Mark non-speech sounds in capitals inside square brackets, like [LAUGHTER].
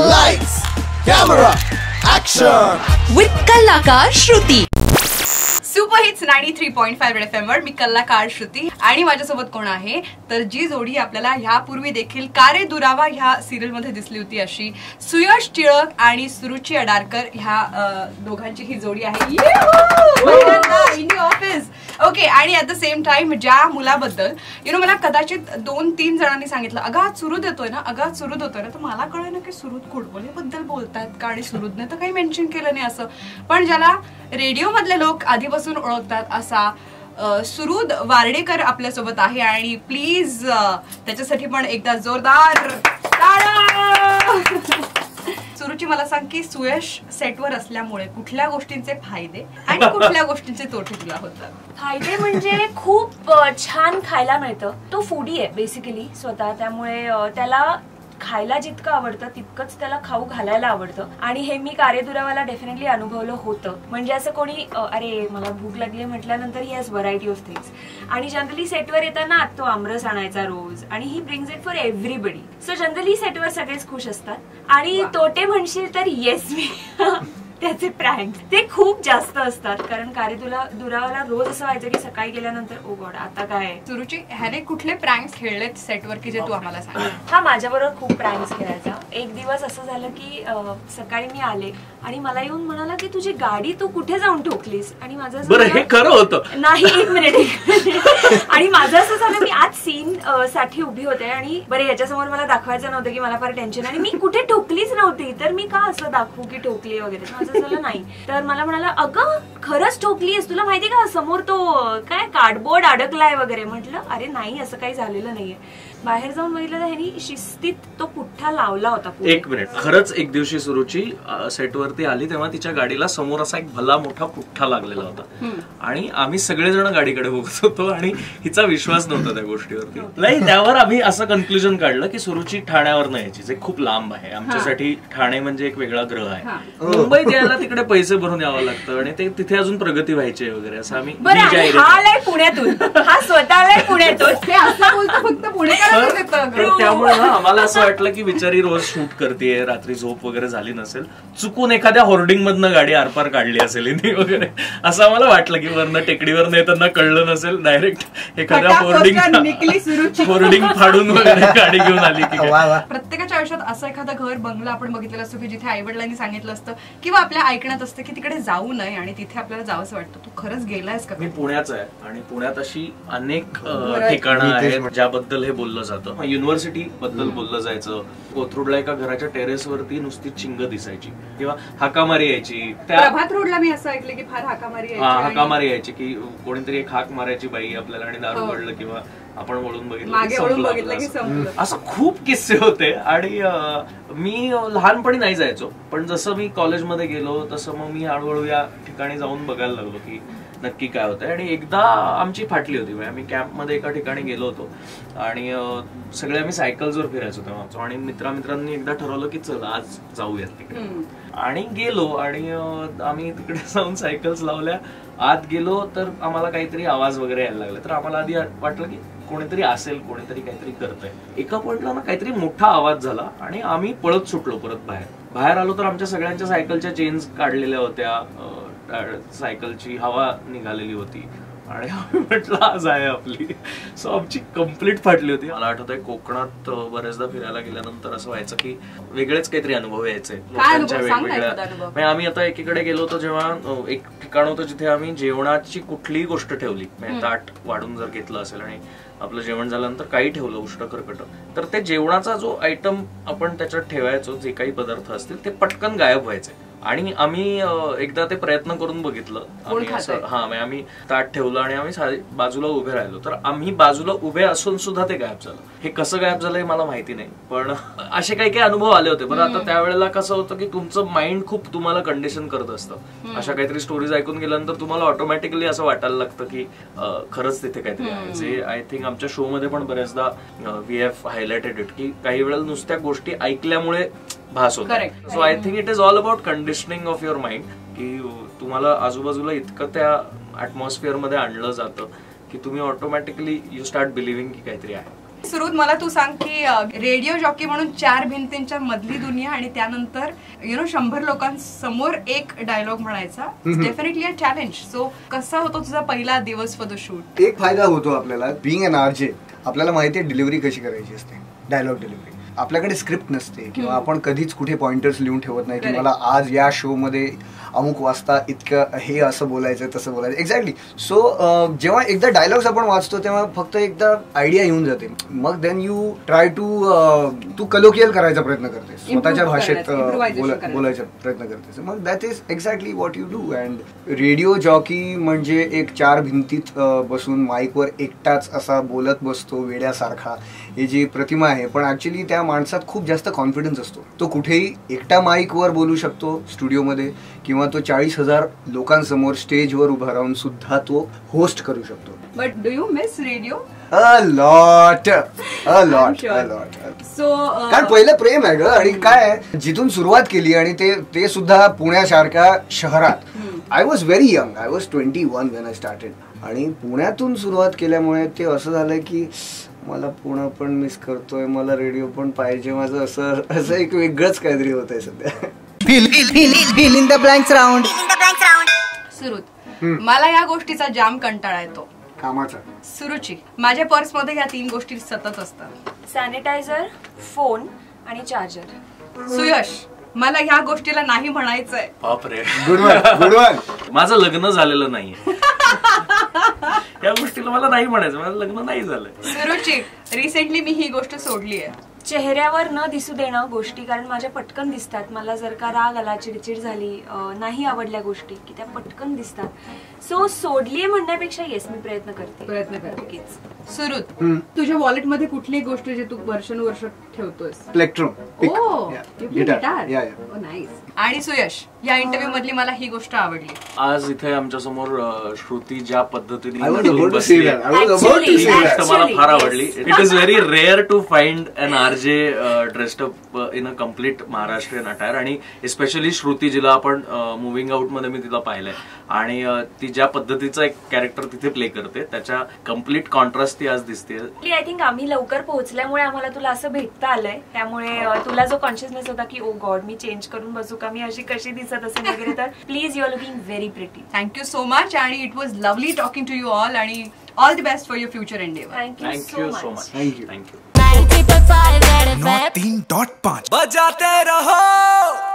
Lights, camera, action! With Kalakar Shruti. Super hits ninety three point five F M वर. मी कलाकार श्रुती आणि माझ्यासोबत कोण आहे? तर जी जोडी आपल्याला ह्यापूर्वी देखील कारे दुरावा ह्या सिरियलमध्ये दिसली होती अशी. सुयश टिळक आणि सुरुची अडारकर ह्या दोघांची ही जोडी आहे. ऑफिस ओके आणि ॲट द सेम टाइम ज्या मुलाबद्दल यु नो मला कदाचित दोन तीन जणांनी सांगितलं अगात सुरुद येतोय ना? अगात सुरुद होतोय ना? तर मला कळलं ना की सुरुद कुडबोलेबद्दल बोलतायत का? आणि सुरुदने तर काही मेन्शन केलं नाही असं. पण ज्याला रेडिओमधले लोक आधीपासून ओळखतात असा सुरुद वार्डेकर आपल्यासोबत आहे आणि प्लीज त्याच्यासाठी पण एकदा जोरदार सुरुची मला सांग की सुयश सेटवर असल्यामुळे कुठल्या गोष्टींचे फायदे आणि कुठल्या गोष्टींचे तोटे तुला होतात? फायदे म्हणजे खूप छान खायला मिळतं. तो फूडी आहे बेसिकली स्वतः. त्यामुळे त्याला खायला जितकं आवडतं तितकंच त्याला खाऊ घालायला आवडतं. आणि हे मी कार्यदुरावाला डेफिनेटली अनुभवलं होतं. म्हणजे असं कोणी अरे मला भूक लागली म्हटल्यानंतर ही हॅज व्हरायटी ऑफ थिंग्स आणि जनरली सेटवर येताना तो आमरस आणायचा रोज. आणि ही brings it for everybody so generally सेटवर सगळेच खुश असतात. आणि. तोटे म्हणशील तर येस मी. त्याचे प्रँक ते खूप जास्त असतात. कारण कार्य तुला दुरावाला रोज असं व्हायचं की सकाळी गेल्यानंतर ओ गॉड आता काय सुरुची ह्याने कुठले प्रँक्स खेळलेत सेटवर की जे तू आम्हाला सांग? हा माझ्याबरोबर खूप प्रँक्स खेळायचा. एक दिवस असं झालं की सकाळी मी आले आणि मला येऊन म्हणाला की तुझी गाडी तू कुठे जाऊन ठोकलीस? आणि माझं हे खरं होतं. नाही एक मिनिट. आणि माझं असं झालं मी आज सीन साठी उभी होते आणि बरं याच्यासमोर मला दाखवायचं नव्हतं की मला फार टेन्शन आणि मी कुठे ठोकलीच नव्हती तर मी का असं दाखवू की ठोकली वगैरे? माझं झालं नाही. तर मला म्हणाला अगं खरंच ठोकलीस तुला माहिती का? समोर तो काय कार्डबोर्ड अडकलाय वगैरे. म्हटलं अरे नाही असं काही झालेलं नाहीये. बाहेर जाऊन बघितलं तर ह्यांनी शिस्तीत तो पुठ्ठा लावला होता पुढे. एक मिनिट. खरंच एक दिवशी सुरुची अ, सेटवरती आली तेव्हा तिच्या गाडीला समोर असा एक भला मोठा पुठ्ठा लागलेला होता. आणि आम्ही सगळेजण गाडीकडे बघत होतो आणि हिचा विश्वास नव्हता त्या गोष्टीवरती. नाही त्यावर आम्ही असं कन्क्लुजन काढलं की सुरुची ठाण्यावर नाही यायची. जे खूप लांब आहे. आमच्यासाठी ठाणे म्हणजे एक वेगळा ग्रह आहे. मुंबईत यायला तिकडे पैसे भरून यावं लागतं आणि ते तिथे अजून प्रगती व्हायची आहे वगैरे असं आम्ही बरं आणि हा आलाय पुण्यातून. हा स्वतः आलाय पुण्यातून. ते असं बोलतो फक्त अगं. तर त्यामुळे ना आम्हाला असं वाटलं की बिचारी रोज शूट करते रात्री झोप वगैरे झाली नसेल चुकून एखाद्या होर्डिंग मधनं गाडी आरपार काढली असेल वगैरे असं आम्हाला वाटलं की वरनं टेकडीवर येताना कळलं नसेल डायरेक्ट एखाद्या फटाफट निकली सुरुची. होर्डिंग होर्डिंग फाडून वगैरे गाडी घेऊन आली की काय. [LAUGHS] वा वा प्रत्येकाच्या आयुष्यात असं एखादं घर बंगला आपण बघितलेलं असतो की जिथे आई वडिलांनी सांगितलं असतं किंवा आपल्या ऐकण्यात असतं की तिकडे जाऊ नये आणि तिथे आपल्याला जावंसं वाटतं तू खरंच गेलायस का मी पुण्याचा आहे आणि पुण्यात अशी अनेक. ठिकाणं आहेत ज्याबद्दल हे बोललं जातं. युनिव्हर्सिटी बद्दल बोललं जायचं. कोथरूडला एका घराच्या टेरेसवरती नुसती चिंग दिसायची. किंवा हाकामारी यायची. त्या प्रभात रोडला मी असं ऐकलं की फार हाकामारी हा, हाकामारी यायची की कोणीतरी एक हाक मारायची बाई आपल्याला आणि दारू हो. पडलं किंवा आपण वळून बघितलं की. असं. खूप किस्से होते आणि मी लहानपणी नाही जायचो. पण जसं मी कॉलेजमध्ये गेलो तसं मग मी हळूहळू या ठिकाणी जाऊन बघायला लागलो की नक्की काय होतंय. आणि एकदा आमची फाटली होती. म्हणजे आम्ही कॅम्पमध्ये एका ठिकाणी गेलो होतो. आणि सगळे आम्ही सायकल्सवर फिरायचो तेव्हा. आणि मित्रामित्रांनी एकदा ठरवलं की चल आज जाऊयात तिकडे. आणि गेलो. आणि आम्ही तिकडे [LAUGHS] जाऊन सायकल्स लावल्या. आत गेलो तर आम्हाला काहीतरी आवाज वगैरे यायला लागला. तर आम्हाला आधी वाटलं की कोणीतरी असेल कोणीतरी काहीतरी करतंय. एका पॉइंटला ना काहीतरी मोठा आवाज झाला आणि आम्ही पळत सुटलो परत बाहेर. बाहेर आलो तर आमच्या सगळ्यांच्या सायकलच्या चेन्स काढलेल्या होत्या. सायकलची हवा निघालेली होती. आणि आम्ही म्हटलं आज आहे आपली. सो आमची कंप्लीट फाटली होती. मला आठवतंय कोकणात अं, बऱ्याचदा फिरायला गेल्यानंतर असं व्हायचं की वेगळेच काहीतरी अनुभव यायचे. एखादा अनुभव. म्हणजे आम्ही आता एकीकडे गेलो होतो जेव्हा एक ठिकाण होतं जिथे आम्ही जेवणाची कुठलीही गोष्ट ठेवली. म्हणजे ताट वाढून जर घेतलं असेल आणि आपलं जेवण झाल्यानंतर काही ठेवलं उष्ट कर्कट. तर ते जेवणाचा जो आयटम आपण त्याच्यात ठेवायचो जे काही पदार्थ असतील ते पटकन गायब व्हायचे. आणि आम्ही एकदा ते प्रयत्न करून बघितलं. आम्ही खातंय? असं हा म्हणजे आम्ही ताट ठेवलं आणि आम्ही बाजूला उभे राहिलो. तर आम्ही बाजूला उभे असून सुद्धा ते गायब झालं. हे कसं गायब झालं हे मला माहिती नाही. पण [LAUGHS] असे काही काही अनुभव आले होते. बरं आता त्यावेळेला कसं होतं की तुमचं माइंड खूप तुम्हाला कंडिशन करत असतं. अशा काहीतरी स्टोरीज ऐकून गेल्यानंतर तुम्हाला ऑटोमॅटिकली असं वाटायला लागतं की खरंच तिथे काहीतरी आहे. जे आय थिंक आमच्या शो मध्ये पण बऱ्याचदा व्ही एफ हायलाइटेड इट की काही वेळेला नुसत्या गोष्टी ऐकल्यामुळे भास होतो. So I think it is all about conditioning of your mind की तुम्हाला आजूबाजूला इतकं त्या ऍटमॉस्फिअरमध्ये आणलं जातं की तुम्ही ऑटोमॅटिकली यू स्टार्ट बिलिव्हिंग की काहीतरी आहे. सुरुत मला तू सांग की रेडिओ जॉकी म्हणून चार भिंतींच्या मधली दुनिया आणि त्यानंतर यु नो शंभर लोकांसमोर एक डायलॉग म्हणायचा डेफिनेटली अ चॅलेंज सो कसा होतो तुझा पहिला दिवस फॉर द शूट एक फायदा होतो आपल्याला बिंग अन आरजे आपल्याला माहिती आहे डिलिव्हरी कशी करायची असते डायलॉग डिलिव्हरी आपल्याकडे स्क्रिप्ट नसते किंवा आपण कधीच कुठे पॉइंटर्स लिहून ठेवत नाही की. मला आज या शो मध्ये अमुक वाजता इतकं हे असं बोलायचं तसं बोलायचं एक्झॅक्टली सो जेव्हा एकदा डायलॉग्स आपण वाचतो तेव्हा फक्त एकदा आयडिया येऊन जाते. मग देन यू ट्राय टू तू कलोकियल करायचा प्रयत्न करते स्वतःच्या भाषेत. बोलायचा प्रयत्न करते So मग that is exactly what you do and radio jockey म्हणजे एक चार भिंतीत बसून माईकवर एकटाच असा बोलत बसतो वेड्यासारखा. ही जी प्रतिमा आहे. पण ऍक्च्युली त्या माणसात खूप जास्त कॉन्फिडन्स असतो. तो कुठेही एकटा माईकवर बोलू शकतो स्टुडिओमध्ये किंवा तो चाळीस हजार लोकांसमोर स्टेजवर उभा राहून सुद्धा तो होस्ट करू शकतो. But do you miss radio a lot a lot a lot so कारण पहिलं प्रेम आहे ग आणि काय जिथून सुरुवात केली आणि ते ते सुद्धा पुण्यासारख्या शहरात. I was very young I was twenty one when I started आणि पुण्यातून सुरुवात केल्यामुळे ते असं झालं की मला पुणं पण मिस करतोय मला रेडिओ पण पाहिजे माझं असं असं एक वेगळंच काहीतरी होत आहे सध्या blanks round. सुरुत मला या गोष्टीचा जाम कंटाळा येतो. कामाचा. सुरुची माझ्या पर्समध्ये ह्या तीन गोष्टी सतत असतात. सॅनिटायझर फोन आणि चार्जर सुयश मला ह्या गोष्टीला नाही म्हणायचंय. बापरे. गुड वन गुड वन माझं लग्न झालेलं नाहीये. या गोष्टीला मला नाही म्हणायचं माझं लग्न नाही झालंय. सुरुची रिसेंटली मी ही गोष्ट सोडली आहे चेहऱ्यावर न दिसू देणं गोष्टी कारण माझ्या पटकन दिसतात. मला जर का राग आला चिडचिड झाली नाही आवडल्या गोष्टी की त्या पटकन दिसतात. सो सोडलीये म्हणण्यापेक्षा येस मी प्रयत्न करते. प्रयत्न करते. सुरुत तुझ्या वॉलेटमध्ये कुठली गोष्ट जे तू वर्षानुवर्ष ठेवतोस Oh. आणि सुयश या इंटरव्ह्यू मधली मला ही गोष्ट आवडली. आज इथे आमच्यासमोर श्रुती ज्या पद्धतीने मला फार. आवडली. It is very rare to find an R J dressed up in a complete Maharashtrian attire आणि स्पेशली श्रुती जिला आपण मुव्हिंग आउटमध्ये मी तिला पाहिलंय. आणि ती ज्या पद्धतीचं एक कॅरेक्टर तिथे प्ले करते त्याच्या कंप्लीट कॉन्ट्रास्ट ती आज दिसते आय थिंक आम्ही लवकर पोहोचल्यामुळे आम्हाला तुला असं भेटता आलंय. त्यामुळे अं, तुला जो कॉन्शियसनेस होता की ओ गॉड मी चेंज करून बसू का? मी अशी कशी दिसत असेल? वगैरे तर please you are looking very pretty thank you so much आणि it was lovely talking to you all आणि all the best for your future endeavour thank you thank you so so much you. Thank you Not तीन dot पाँच. बजाते रहो